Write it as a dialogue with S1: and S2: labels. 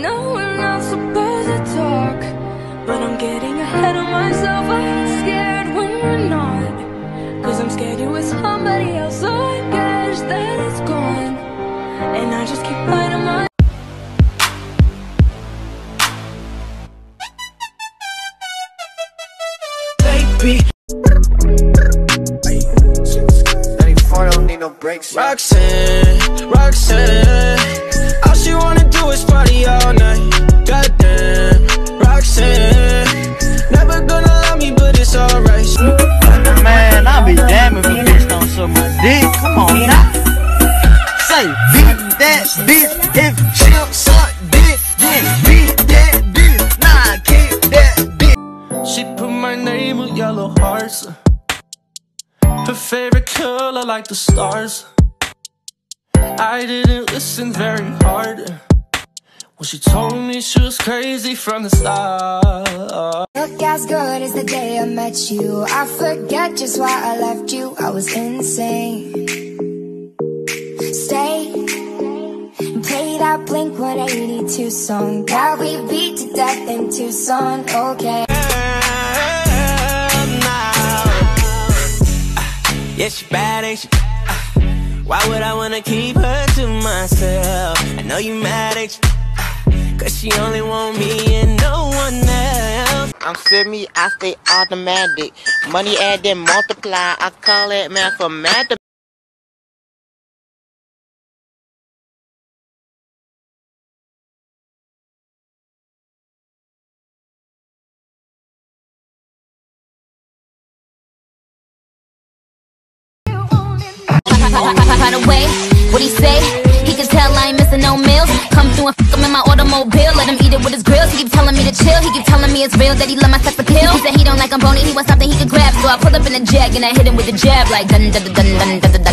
S1: know we're
S2: not supposed to talk But I'm getting ahead of myself. I'm scared when we're not Cause I'm scared you
S3: with somebody else. So I guess that it's gone And I just keep fighting my Baby. Roxanne, Roxanne. Say, beat that bitch if she'll suck dick. Then beat that bitch. Nah, I can't that bitch.
S2: She put my name with yellow hearts. Her favorite color, like the stars. I didn't listen very hard when she told me she was crazy from the start.
S4: Look as good as the day I met you. I forget just why I left you. I was insane. Blink 182 song that we beat to death in Tucson. Okay.
S2: Yeah, she bad, ain't she? Uh, Why would I wanna keep her to myself? I know you mad, ain't you? Uh, Cause she only want me and no one else.
S5: I'm semi, I stay automatic. Money add then multiply. I call it mathematics.
S6: By the way, what he say? He can tell I ain't missing no meals. Come through and fuck him in my automobile. Let him eat it with his grills. He keep telling me to chill. He keep telling me it's real that he love my sex appeal. He said he don't like I'm bony. He wants something he can grab. So I pull up in a jag and I hit him with a jab like dun dun dun dun dun dun.